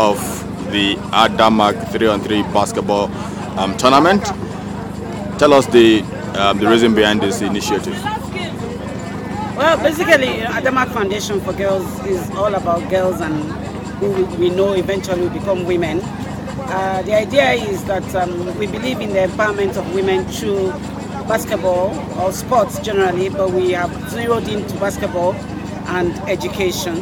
of the Adamark 3 on 3 basketball um, tournament. Tell us the, um, the reason behind this initiative. Well, basically, Adamark Foundation for Girls is all about girls and who we know eventually will become women. Uh, the idea is that um, we believe in the empowerment of women through basketball or sports generally, but we have zeroed into basketball and education.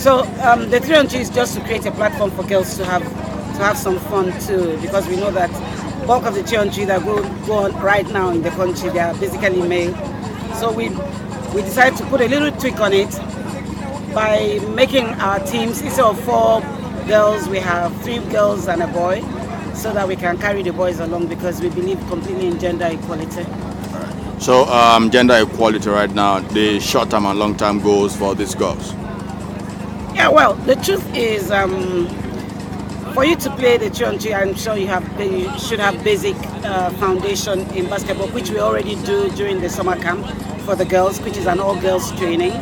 So um, the 3 on 3 is just to create a platform for girls to have to have some fun too, because we know that bulk of the 3 on 3 that go, go on right now in the country, they are basically male. So we we decided to put a little tweak on it by making our teams instead of four girls, we have three girls and a boy, so that we can carry the boys along because we believe completely in gender equality. So, um, gender equality right now, the short term and long term goals for these girls. Yeah, well, the truth is, um, for you to play the three I'm sure you have you should have basic uh, foundation in basketball, which we already do during the summer camp for the girls, which is an all-girls training.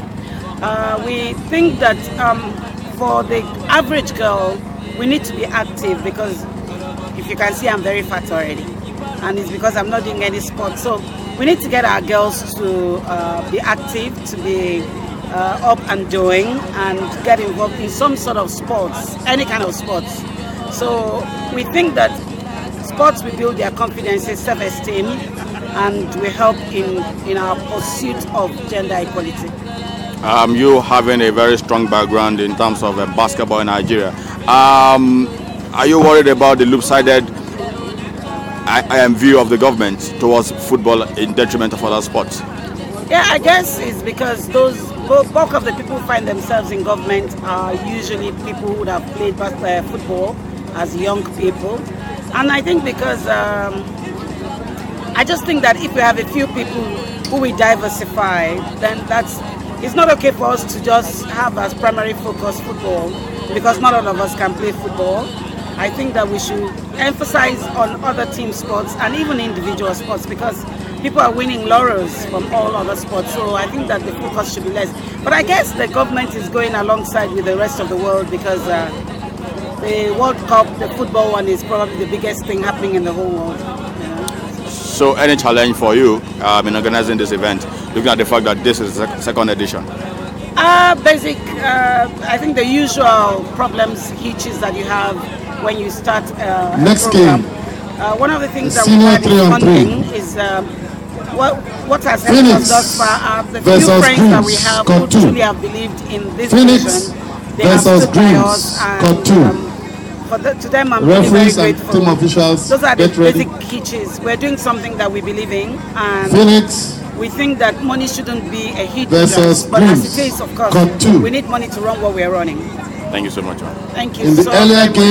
Uh, we think that um, for the average girl, we need to be active because if you can see, I'm very fat already, and it's because I'm not doing any sport. So we need to get our girls to uh, be active, to be uh, up and doing, and get involved in some sort of sports, any kind of sports. So we think that sports will build their confidence, self-esteem, and we help in, in our pursuit of gender equality. Um, you having a very strong background in terms of uh, basketball in Nigeria. Um, are you worried about the loop-sided I, am view of the government towards football in detriment of other sports? Yeah, I guess it's because those bulk of the people who find themselves in government are usually people who have played uh, football as young people, and I think because um, I just think that if we have a few people who we diversify, then that's it's not okay for us to just have as primary focus football because not all of us can play football. I think that we should emphasize on other team sports and even individual sports because people are winning laurels from all other sports. So I think that the focus should be less. But I guess the government is going alongside with the rest of the world because uh, the World Cup, the football one, is probably the biggest thing happening in the whole world. So any challenge for you um, in organizing this event, looking at the fact that this is the second edition? Uh, basic, uh, I think the usual problems, hitches that you have when you start uh, Next game. Uh, one of the things the that we had in funding is um, what, what has helped us thus far are the few friends that we have who truly have believed in this Phoenix vision. They versus have Dreams, and, two. Um, for the, to them, I'm really very grateful. team officials, Those are the basic hitches. We're doing something that we believe in, and Phoenix. we think that money shouldn't be a hit versus but as it is, of course, we need money to run what we're running. Thank you so much. Man. Thank you in the earlier game.